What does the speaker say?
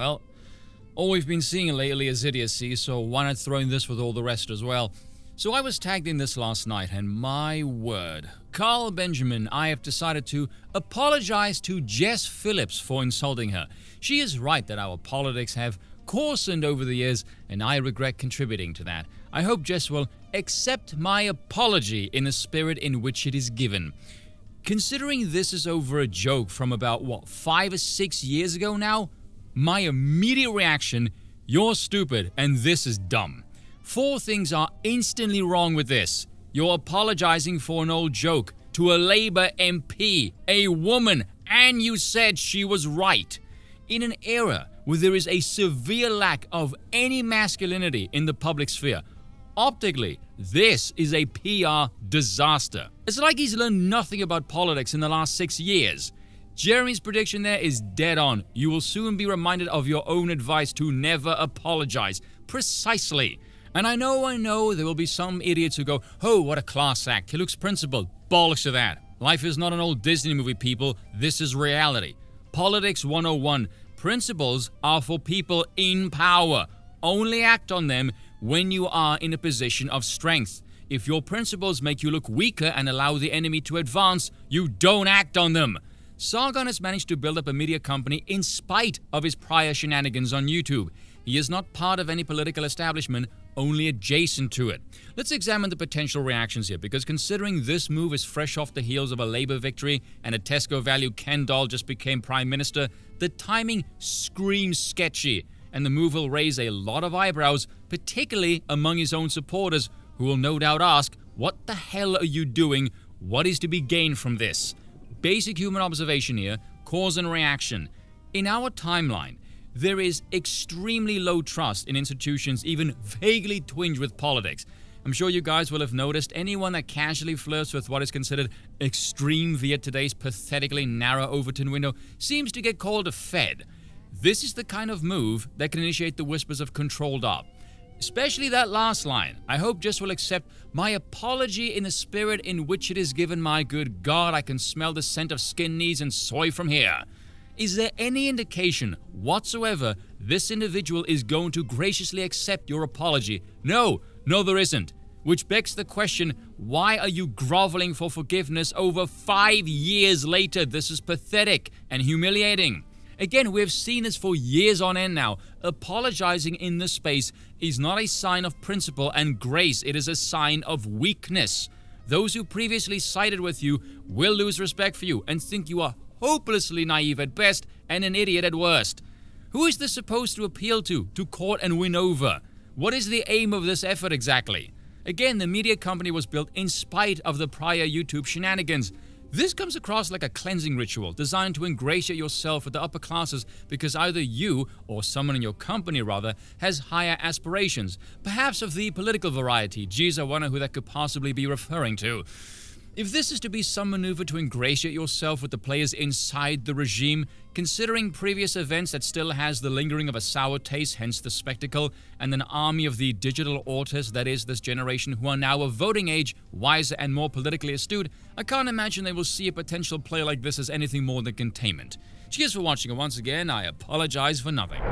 Well, all we've been seeing lately is idiocy, so why not throw in this with all the rest as well? So I was tagged in this last night, and my word. Carl Benjamin, I have decided to apologize to Jess Phillips for insulting her. She is right that our politics have coarsened over the years, and I regret contributing to that. I hope Jess will accept my apology in the spirit in which it is given. Considering this is over a joke from about, what, five or six years ago now? My immediate reaction you're stupid and this is dumb. Four things are instantly wrong with this. You're apologizing for an old joke to a Labour MP, a woman, and you said she was right. In an era where there is a severe lack of any masculinity in the public sphere, optically, this is a PR disaster. It's like he's learned nothing about politics in the last six years. Jeremy's prediction there is dead on. You will soon be reminded of your own advice to never apologize. Precisely. And I know, I know, there will be some idiots who go, Oh, what a class act. He looks principled. Bollocks to that. Life is not an old Disney movie, people. This is reality. Politics 101. Principles are for people in power. Only act on them when you are in a position of strength. If your principles make you look weaker and allow the enemy to advance, you don't act on them. Sargon has managed to build up a media company in spite of his prior shenanigans on YouTube. He is not part of any political establishment, only adjacent to it. Let's examine the potential reactions here, because considering this move is fresh off the heels of a Labour victory and a Tesco value Ken doll just became Prime Minister, the timing screams sketchy, and the move will raise a lot of eyebrows, particularly among his own supporters, who will no doubt ask, What the hell are you doing? What is to be gained from this? Basic human observation here cause and reaction. In our timeline, there is extremely low trust in institutions even vaguely twinged with politics. I'm sure you guys will have noticed anyone that casually flirts with what is considered extreme via today's pathetically narrow Overton window seems to get called a Fed. This is the kind of move that can initiate the whispers of controlled op. Especially that last line. I hope Jess will accept my apology in the spirit in which it is given, my good God. I can smell the scent of skin knees and soy from here. Is there any indication whatsoever this individual is going to graciously accept your apology? No, no, there isn't. Which begs the question why are you groveling for forgiveness over five years later? This is pathetic and humiliating. Again, we have seen this for years on end now. Apologizing in this space is not a sign of principle and grace, it is a sign of weakness. Those who previously sided with you will lose respect for you and think you are hopelessly naive at best and an idiot at worst. Who is this supposed to appeal to, to court and win over? What is the aim of this effort exactly? Again, the media company was built in spite of the prior YouTube shenanigans. This comes across like a cleansing ritual designed to ingratiate yourself with the upper classes because either you, or someone in your company rather, has higher aspirations, perhaps of the political variety. Geez, I wonder who that could possibly be referring to. If this is to be some maneuver to ingratiate yourself with the players inside the regime, considering previous events that still has the lingering of a sour taste, hence the spectacle, and an army of the digital autists that is this generation who are now of voting age, wiser and more politically astute, I can't imagine they will see a potential play like this as anything more than containment. Cheers for watching, and once again, I apologize for nothing.